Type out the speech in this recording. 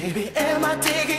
Baby, am I taking